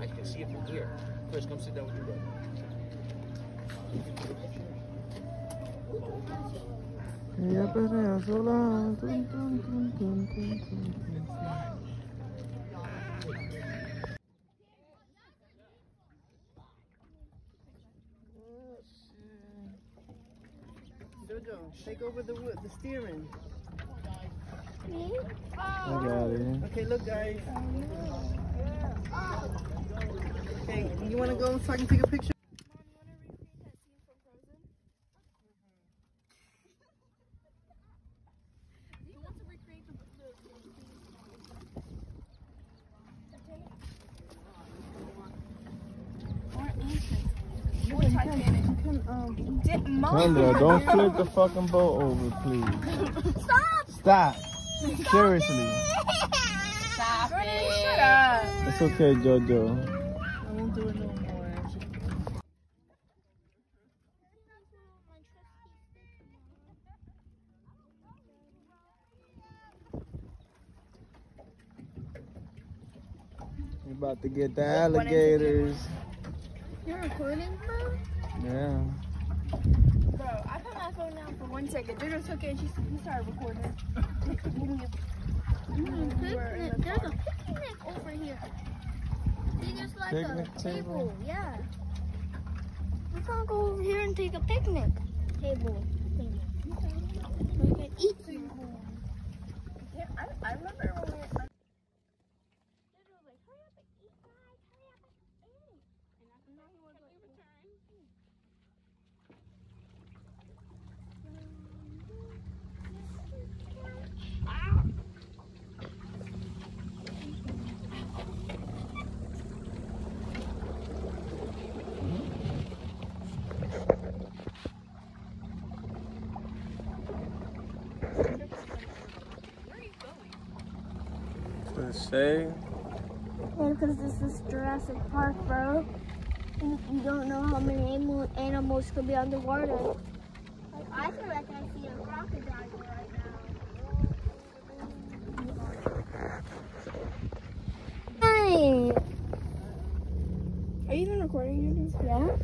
I can see it from here. Chris, come sit down with your brother. Ella perrea sola. Jojo, take over the wood, the steering. I got it. Okay, look, guys. Okay, you want to go so I can take a picture? Kendra, don't flip the fucking boat over, please. Stop! Stop. Seriously. Stop it. Shut up. It's okay, Jojo. I won't do it no more. We about to get the alligators. You're recording, bro? Yeah. Bro, I put my phone down for one second. Jojo took it and she, he started recording. Mm, picnic. There's a picnic over here. See, there's like Picnic a table? table. Yeah. We can go over here and take a picnic table. thing. We can eat. Yeah, I, I remember To the shade. Yeah, because this is Jurassic Park, bro. You, you don't know how many animal, animals could be underwater. Like, I feel like I see a crocodile right now. Hey! Are you even recording? Yeah?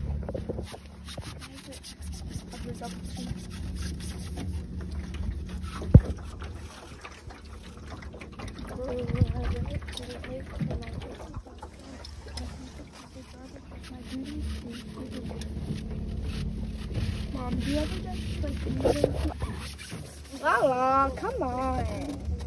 Mom, do you ever just like? Lala, ah, come on.